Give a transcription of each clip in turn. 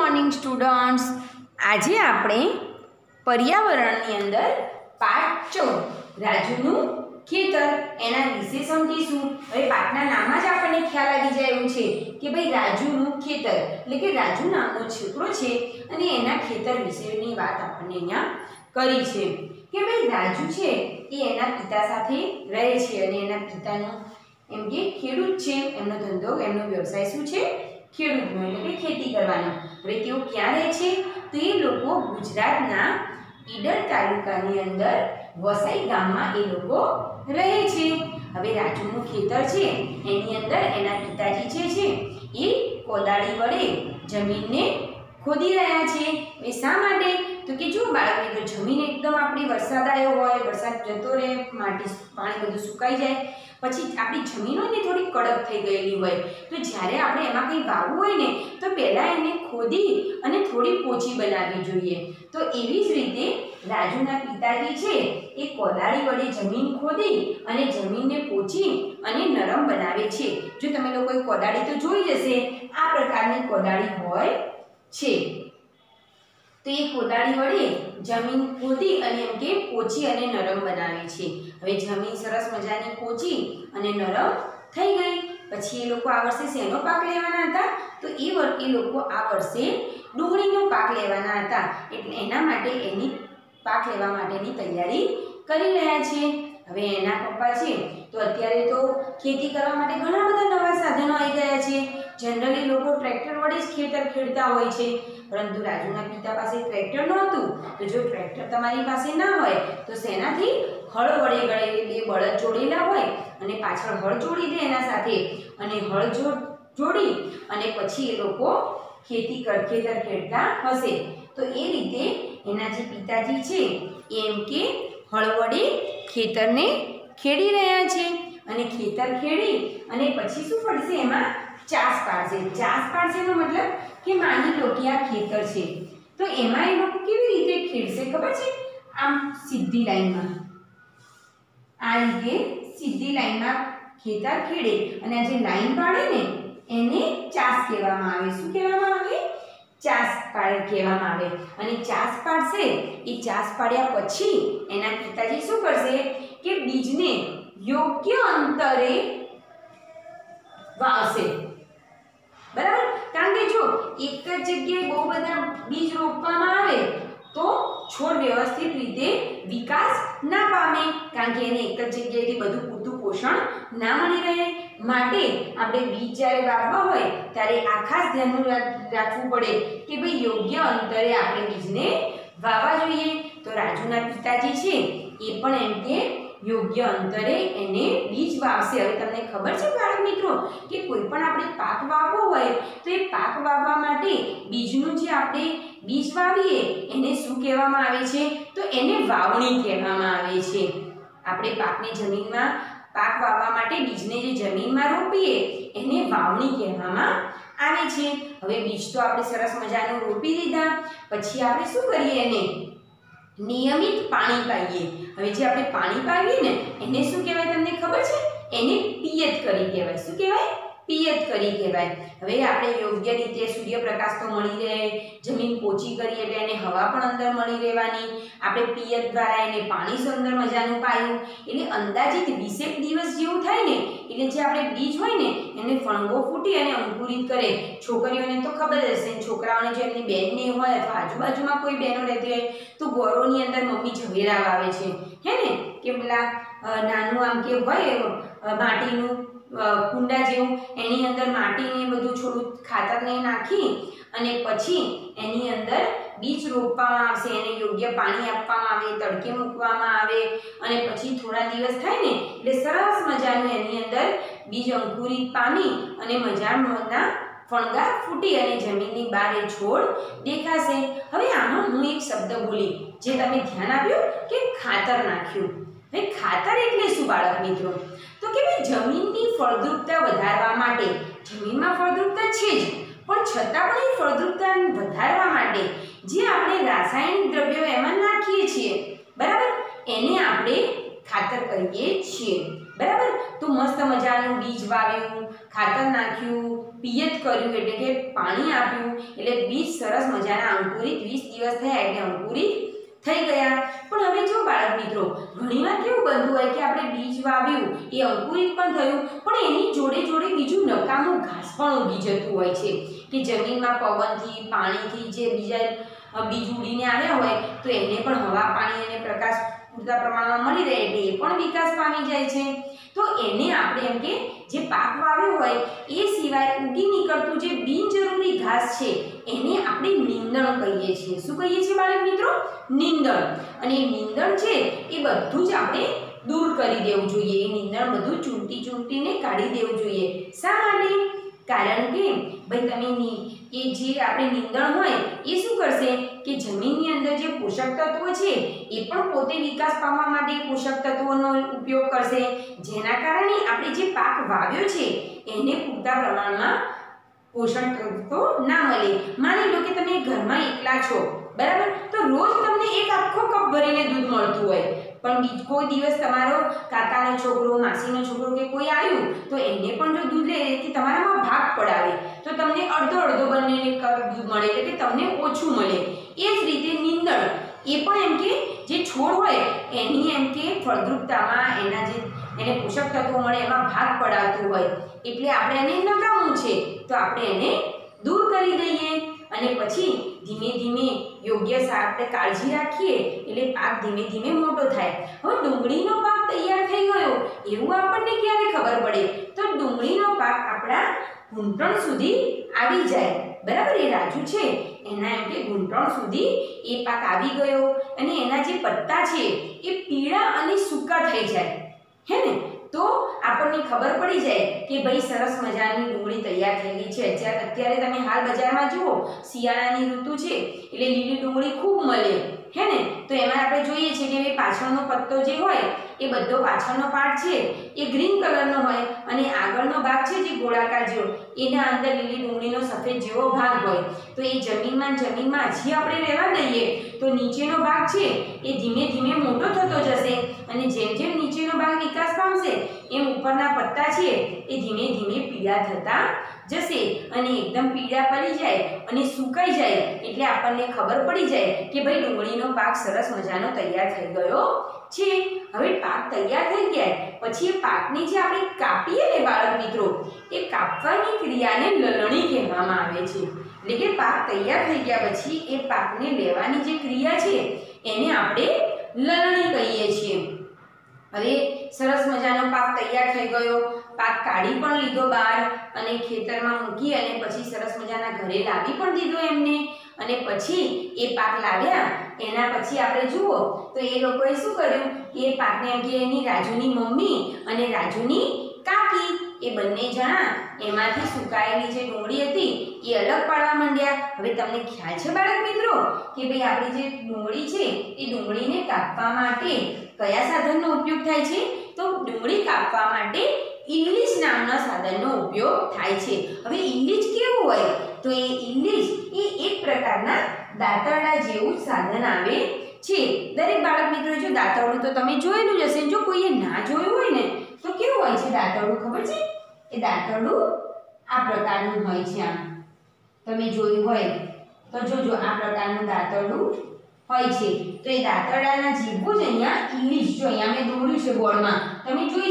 Morning students આજે આપણે પર્યાવરણની અંદર પાઠ ચૌદ રાજુનું ખેતર. એના વિશે સમજીશું. હવે પાઠના નામમાં જ આપણને ખ્યાલ આવી જાય એવું છે કે ભાઈ રાજુનું ખેતર. એટલે કે રાજુ નામનો છોકરો છે અને એના ખેતર વિશેની વાત આપણને અહીંયા કરી છે. કે ભાઈ રાજુ છે એ એના પિતા સાથે રહે છે અને એના પિતાનું એમ કે ખેડૂત છે. એમનો ધંધો, એમનો વ્યવસાય શું છે? ખેડૂતનો. એટલે કે ખેતી કરવાનો. હવે તેઓ ક્યાં રહે છે? તો એ લોકો ગુજરાતના ઈડર તાલુકાની અંદર વસાઈ ગામમાં એ લોકો રહે છે. હવે રાજુનું ખેતર છે, એની અંદર એના પિતાજી જે છે, એ કોદાળી વડે જમીનને ખોદી રહ્યા છે એ શા માટે? તો કે જો બાળક મિત્રો જમીન એકદમ આપણી વરસાદ આવ્યો હોય, વરસાદ જતો રહે, માટી પાણી બધું સુકાઈ જાય, પછી આપણી જમીન હોય ને થોડી કડક થઈ ગયેલી હોય, તો જ્યારે આપણે એમાં કંઈ વાવવું હોય ને, તો પહેલાં એને ખોદી અને થોડી પોચી બનાવવી જોઈએ. તો એવી જ રીતે રાજુના પિતાજી છે, એ કોદાળી વડે જમીન ખોદી અને જમીનને પોચી અને નરમ બનાવે છે. જો તમે લોકોએ કોદાળી તો જોઈ જશે આ પ્રકારની કોદાળી હોય છે. તો એ કોદાળી વડે જમીન ખોદી અને એમ કે પોચી અને નરમ બનાવે છે. હવે જમીન સરસ મજાની પોચી અને નરમ થઈ ગઈ. પછી એ લોકો આ વર્ષે શેનો પાક લેવાના હતા? તો એ એ લોકો આ વર્ષે ડુંગળીનો પાક લેવાના હતા. એટલે એના માટે એની પાક લેવા માટેની તૈયારી કરી રહ્યા છે. હવે એના પપ્પા છે. તો અત્યારે તો ખેતી કરવા માટે ઘણા બધા નવા સાધનો આવી ગયા છે. જનરલી લોકો ટ્રેક્ટર વડે જ ખેતર ખેડતા હોય છે. પરંતુ રાજુના પિતા પાસે ટ્રેક્ટર નહોતું. તો જો ટ્રેક્ટર તમારી પાસે ના હોય, તો શેનાથી? હળ વડે ગળે બે બળદ જોડેલા હોય અને પાછળ હળ જોડી દે એના સાથે. અને હળ જો જોડી અને પછી એ લોકો ખેતી ખેતર ખેડતા હશે. તો એ રીતે એના જે પિતાજી છે એમ કે હળ વડે ખેતરને ખેડી રહ્યા છે. અને ખેતર ખેડી અને પછી શું પડશે એમાં? ચાસ પાડશે ચાસ પાડશેનો મતલબ કે માની લો કે આ ખેતર છે. તો એમાં એ લોકો કેવી રીતે ખેડશે ખબર છે? આમ સીધી લાઈનમાં. આ રીતે સીધી લાઈનમાં ખેતર ખેડે અને આ જે લાઈન પાડે ને, એને ચાસ કહેવામાં આવે. શું કહેવામાં આવે? ચાસ પાડ કહેવામાં આવે. અને ચાસ પાડશે એ ચાસ પાડ્યા પછી એના પિતાજી શું કરશે? કે બીજને યોગ્ય અંતરે વાવશે. બરાબર? કારણ કે જો એક જ જગ્યાએ બહુ બધા બીજ રોપવામાં આવે, તો છોડ વ્યવસ્થિત રીતે વિકાસ ના પામે. કારણ કે એને એક જ જગ્યાએથી બધું પૂરતું પોષણ ના મળી રહે. માટે આપણે બીજ જ્યારે વાવવા હોય, ત્યારે આ ખાસ ધ્યાનનું રાખ- રાખવું પડે કે ભાઈ યોગ્ય અંતરે આપણે બીજને વાવવા જોઈએ. તો રાજુના પિતાજી છે, એ પણ એમ કે યોગ્ય અંતરે એને બીજ વાવશે. હવે તમને ખબર છે બાળક મિત્રો કે કોઈ પણ આપણે પાક વાવવો હોય તો એ પાક વાવવા માટે બીજનું જે આપણે બીજ વાવીએ એને શું કહેવામાં આવે છે? તો એને વાવણી કહેવામાં આવે છે. આપણે પાકની જમીનમાં, પાક વાવવા માટે બીજને જે જમીનમાં રોપીએ એને વાવણી કહેવામાં આવે છે. હવે બીજ તો આપણે સરસ મજાનું રોપી દીધા. પછી આપણે શું કરીએ એને? નિયમિત પાણી પાઈએ. હવે જે આપણે પાણી પાવીએ ને, એને શું કહેવાય તમને ખબર છે? એને પિયત કરી કહેવાય. શું કહેવાય? પિયત કરી કહેવાય. હવે આપણે યોગ્ય રીતે સૂર્યપ્રકાશ તો મળી રહે, જમીન પોચી કરીએ એટલે એને હવા પણ અંદર મળી રહેવાની. આપણે પિયત દ્વારા એને પાણી સુંદર મજાનું પાયું. એટલે અંદાજિત વીસેક દિવસ જેવું થાય ને, એટલે જે આપણે બીજ હોય ને, એને ફણગો ફૂટી અને અંકુરિત કરે. છોકરીઓને તો ખબર હશે છોકરાઓને જો એમની બેન ને હોય અથવા આજુબાજુમાં કોઈ બહેનો રહેતી હોય, તો ગોરોની અંદર મમ્મી ઝવેરા વાવે છે. હે ને? કે પેલા નાનું આમ કે હોય માટીનું કુંડા જેવું એની અંદર માટીને બધું થોડું ખાતરને નાખી અને પછી એની અંદર બીજ રોપવામાં આવશે. એને યોગ્ય પાણી આપવામાં આવે, તડકે મૂકવામાં આવે અને પછી થોડા દિવસ થાય ને એટલે સરસ મજાનું એની અંદર બીજ અંકુરિત પામી અને મજાના ફણગા ફૂટી અને જમીનની બહાર એ છોડ દેખાશે. હવે આમાં હું એક શબ્દ બોલી, જે તમે ધ્યાન આપ્યું કે ખાતર નાખ્યું. હવે ખાતર એટલે શું, બાળક મિત્રો? તો કે ભાઈ જમીનની ફળદ્રુપતા વધારવા માટે, જમીનમાં ફળદ્રુપતા છે જ, પણ છતાં પણ એ ફળદ્રુપતા વધારવા માટે જે આપણે રાસાયણિક દ્રવ્યો એમાં નાખીએ છીએ, બરાબર? એને આપણે ખાતર કહીએ છીએ, બરાબર? તો મસ્ત મજાનું બીજ વાવ્યું, ખાતર નાખ્યું, પિયત કર્યું એટલે કે પાણી આપ્યું, એટલે બીજ સરસ મજાના અંકુરિત, વીસ દિવસ થયા એટલે અંકુરિત થઈ ગયા. પણ હવે જો બાળક મિત્રો, ઘણીવાર કેવું બનતું હોય કે આપણે બીજ વાવ્યું, એ અંકુરિત પણ થયું, પણ એની જોડે જોડે બીજું નકામું ઘાસ પણ ઉગી જતું હોય છે. કે જમીનમાં પવનથી, પાણીથી જે બીજા બીજ ઉડીને આવ્યા હોય તો એને પણ હવા, પાણી અને પ્રકાશ પૂરતા પ્રમાણમાં મળી રહે એટલે એ પણ વિકાસ પામી જાય છે. તો એને આપણે એમ કે જે પાક વાવ્યો હોય એ સિવાય ઉગી નીકળતું જે બિનજરૂરી ઘાસ છે એને આપણે નીંદણ કહીએ છીએ. શું કહીએ છીએ બાળક મિત્રો? નીંદણ. અને એ નીંદણ છે એ બધું જ આપણે દૂર કરી દેવું જોઈએ. એ નીંદણ બધું ચૂંટી ચૂંટીને કાઢી દેવું જોઈએ. શા માટે? કારણ કે, ભાઈ, તમે એ જે આપણે નીંદણ હોય, એ શું કરશે? કે જમીનની અંદર જે પોષક તત્વો છે, એ પણ પોતે વિકાસ પામવા માટે પોષક તત્વોનો ઉપયોગ કરશે. જેના કારણે આપણે જે પાક વાવ્યો છે, એને પૂરતા પ્રમાણમાં પોષણ તત્વો ના મળે. માની લો કે તમે ઘરમાં એકલા છો, બરાબર? રોજ તમને એક આખો કપ ભરીને દૂધ મળતું હોય. પણ કોઈ દિવસ તમારો કાકાનો છોકરો, માસીનો છોકરો કે કોઈ આવ્યું તો એને પણ જો દૂધ લે કે તમારામાં ભાગ પડાવે. તો તમને અડધો અડધો બંનેને કપ દૂધ મળે, એટલે કે તમને ઓછું મળે. એ જ રીતે નીંદણ, એ પણ એમ કે જે છોડ હોય, એની એમ કે ફળદ્રુપતામાં એના જે એને પોષક તત્વો મળે, એમાં ભાગ પડાવતું હોય. એટલે આપણે એને નકામું છે, તો આપણે એને દૂર કરી દઈએ. અને પછી ધીમે ધીમે યોગ્ય આપણે કાળજી રાખીએ, એટલે પાક ધીમે ધીમે મોટો થાય. હવે ડુંગળીનો પાક તૈયાર થઈ ગયો, એવું આપણને ક્યારે ખબર પડે? તો ડુંગળીનો પાક આપણા ઘૂંટણ સુધી આવી જાય. બરાબર? એ રાજુ છે. એના એમ કે ઘૂંટણ સુધી એ પાક આવી ગયો. અને એના જે પત્તા છે, એ પીળા અને સૂકા થઈ જાય. હે ને? તો આપણને ખબર પડી જાય કે ભાઈ સરસ મજાની ડુંગળી તૈયાર થયેલી છે. અત્યારે અત્યારે તમે હાલ બજારમાં જુઓ, શિયાળાની ઋતુ છે, એટલે લીલી ડુંગળી ખૂબ મળે. હે ને? તો એમાં આપણે જોઈએ પાછળનો પત્તો જે હોય, એ બધો પાછળનો પાર્ટ છે. એ ગ્રીન કલરનો હોય અને આગળનો ભાગ છે જે ગોળાકાર જેવો, એના અંદર લીલી ડુંગળીનો સફેદ જેવો ભાગ હોય. તો એ જમીનમાં જમીનમાં હજી આપણે રહેવા દઈએ, તો નીચેનો ભાગ છે એ ધીમે ધીમે મોટો થતો જશે અને જેમ જેમ નીચેનો ભાગ વિકાસ પામશે, એમ ઉપરના પત્તા છે એ ધીમે ધીમે પીળા થતા જશે અને એકદમ પીળા પડી જાય અને સુકાઈ જાય એટલે આપણને ખબર પડી જાય કે ભાઈ ડુંગળીનો પાક સરસ મજાનો તૈયાર થઈ ગયો છે. હવે પાક તૈયાર થઈ ગયા પછી એ પાકને જે આપણે કાપીએ ને બાળક મિત્રો, એ કાપવાની ક્રિયાને લલણી કહેવામાં આવે છે. એટલે કે પાક તૈયાર થઈ ગયા પછી એ પાકને લેવાની જે ક્રિયા છે, એને આપણે લલણી કહીએ છીએ. હવે સરસ મજાનો પાક તૈયાર થઈ ગયો. પાક કાઢી પણ લીધો બહાર અને ખેતરમાં મૂકી અને પછી સરસ મજાના ઘરે લાવી પણ દીધો એમને. અને પછી એ પાક લાવ્યા, એના પછી આપણે જુઓ, તો એ લોકોએ શું કર્યું? કે એ પાકને એમ એની રાજુની મમ્મી અને રાજુની કાકી, એ બંને જણા એમાંથી સુકાયેલી જે ડુંગળી હતી, એ અલગ પાડવા માંડ્યા. હવે તમને ખ્યાલ છે બાળક મિત્રો, કે ભાઈ આપણી જે ડુંગળી છે, એ ડુંગળીને કાપવા માટે કયા સાધનનો ઉપયોગ થાય છે? તો ડુંગળી કાપવા માટે ઇંગ્લિશ નામના સાધનનો ઉપયોગ થાય છે. હવે ઇંગ્લિશ કેવું હોય? તો એ ઇંગ્લિશ એ એક પ્રકારના દાંતરડા જેવું સાધન આવે છે. દરેક બાળક મિત્રો, જો દાંતરડું તો તમે જોયેલું જ હશે જો કોઈએ ના જોયું હોય ને, તો કેવું હોય છે દાંતરડું ખબર છે? એ દાંતરડું આ પ્રકારનું હોય છે આમ. તમે જોયું હોય તો જોજો આ પ્રકારનું દાંતરડું હોય છે. તો એ દાંતરડાના જેવું જ અહીંયા ઇંગ્લિશ જો અહીંયા મેં દોર્યું છે બોર્ડમાં.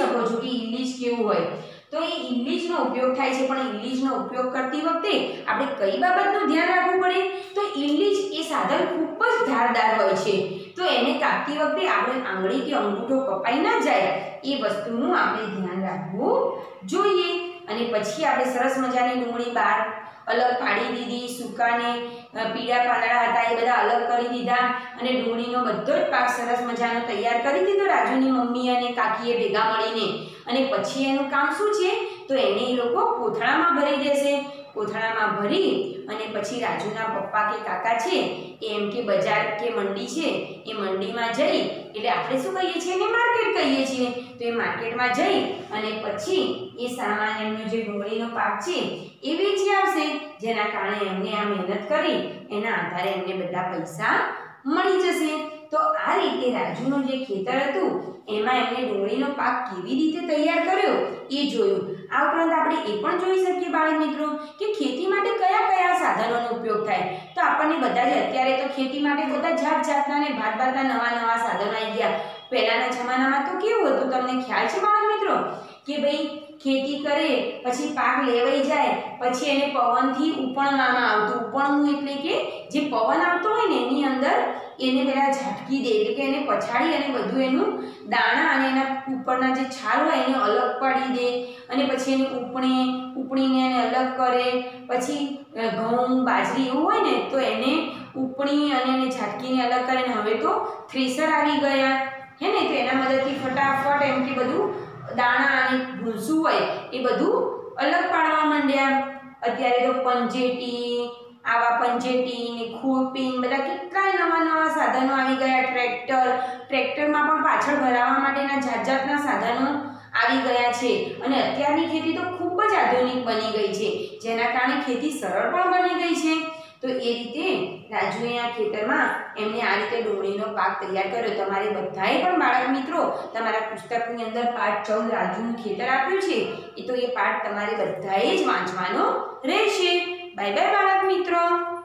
શકો છો કે ઇંગ્લિશ કેવું હોય. તો એ ઇંગ્લિશનો ઉપયોગ થાય છે, પણ ઇંગ્લિશનો ઉપયોગ કરતી વખતે આપણે કઈ બાબતનું ધ્યાન રાખવું પડે? તો ઇંગ્લિશ એ સાધન ખૂબ જ ધારદાર હોય છે. તો એને કાપતી વખતે આપણે આંગળી કે અંગૂઠો કપાઈ ના જાય એ વસ્તુનું આપણે ધ્યાન રાખવું જોઈએ. અને પછી આપણે સરસ મજાની ડુંગળી બહાર અલગ પાડી દીધી, સૂકાને પીળા પાંદડા હતા, એ બધા અલગ કરી દીધા અને ડુંગળીનો બધો જ પાક સરસ મજાનો તૈયાર કરી દીધો રાજુની મમ્મી અને કાકીએ ભેગા મળીને. અને પછી એનું કામ શું છે? તો એને એ લોકો કોથળામાં ભરી દેશે. કોથળામાં ભરી અને પછી રાજુના પપ્પા કે કાકા છે, એ એમ કે બજાર કે મંડી છે, એ મંડીમાં જઈ, એટલે આપણે શું કહીએ છીએ એને માર્કેટ કહીએ છીએ. તો એ માર્કેટમાં જઈ અને પછી એ સામાન એમનો જે ડુંગળીનો પાક છે, એ વેચી આવશે. જેના કારણે એમને આ મહેનત કરી, એના આધારે એમને બધા પૈસા મળી જશે. તો આ રીતે રાજુનું જે ખેતર હતું, એમાં એમણે ડુંગળીનો પાક કેવી રીતે તૈયાર કર્યો, એ જોયું. આ ઉપરાંત આપણે એ પણ જોઈ શકીએ, બાળક મિત્રો કે ખેતી માટે કયા કયા સાધનોનો ઉપયોગ થાય તો આપણને બધા જ અત્યારે તો ખેતી માટે બધા જાત જાતના ને ભાત ભાતના નવા નવા સાધનો આવી ગયા. પહેલાના જમાનામાં તો કેવું હતું તમને ખ્યાલ છે બાળક મિત્રો? કે ભાઈ ખેતી કરે, પછી પાક લેવાઈ જાય, પછી એને પવનથી ઉપણવામાં આવતું. ઉપણવું એટલે કે જે પવન આવતો હોય ને એની અંદર એને પહેલાં ઝાટકી દે, એટલે કે એને પછાડી અને બધું એનું દાણા અને એના ઉપરના જે છાલ હોય એને અલગ પાડી દે અને પછી એને ઉપણે ઉપણીને એને અલગ કરે, પછી ઘઉં, બાજરી એવું હોય ને, તો એને ઉપણી અને એને ઝાટકીને અલગ કરે ને હવે તો થ્રેસર આવી ગયા. હે ને, તો એના મદદથી ફટાફટ એમ કે બધું દાણા અને ભૂસું હોય એ બધું અલગ પાડવા માંડ્યા. અત્યારે તો પંજેટી, આવા પંજેટી ને ખુરપી બધા કેટલાય નવા નવા સાધનો આવી ગયા. ટ્રેક્ટર, ટ્રેક્ટરમાં પણ પાછળ ભરાવા માટેના જાત જાતના સાધનો આવી ગયા છે. અને અત્યારની ખેતી તો ખૂબ જ આધુનિક બની ગઈ છે. જેના કારણે ખેતી સરળ પણ બની ગઈ છે. તો એ રીતે રાજુએ આ ખેતરમાં એમને આ રીતે ડુંગળીનો પાક તૈયાર કર્યો. તમારે બધાએ પણ બાળક મિત્રો, તમારા પુસ્તકની અંદર પાઠ ચૌદ રાજુનું ખેતર આપ્યું છે. એ તો એ પાઠ તમારે બધાએ જ વાંચવાનો રહેશે. બાય બાય બાળક મિત્રો.